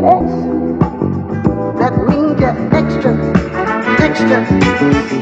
That means get extra, extra.